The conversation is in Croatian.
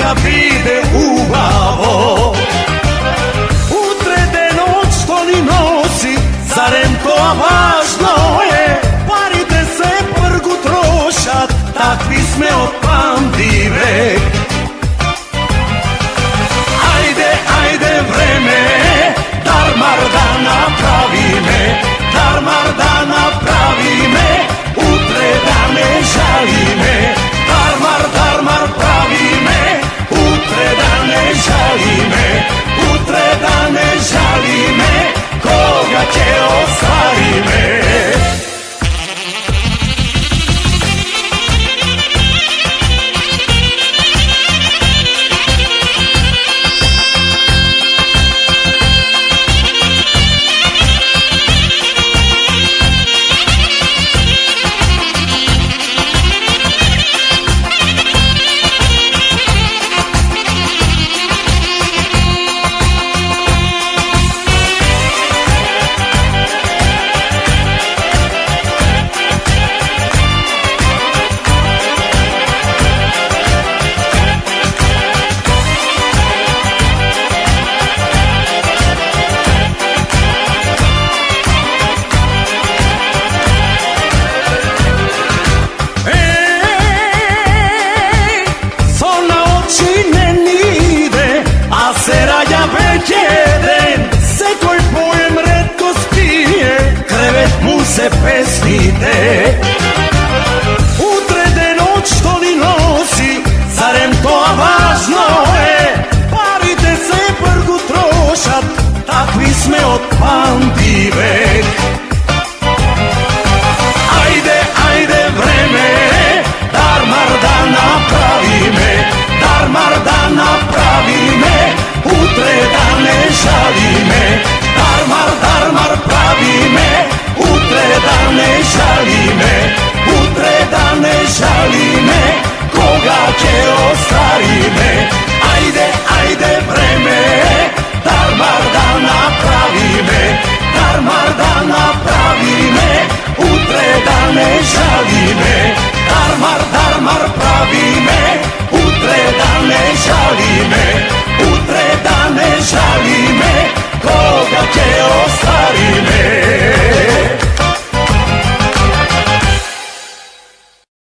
ga vide ubavo Utrede noć što ni nosi, zarem to važno je Parite se prgu trošat, takvi sme od takvi sme od pamti vek. Ajde, ajde vreme, darmar da napravi me, darmar da napravi me, utre da ne žali me, darmar, darmar pravi me, utre da ne žali me, utre da ne žali me, koga će ostari me,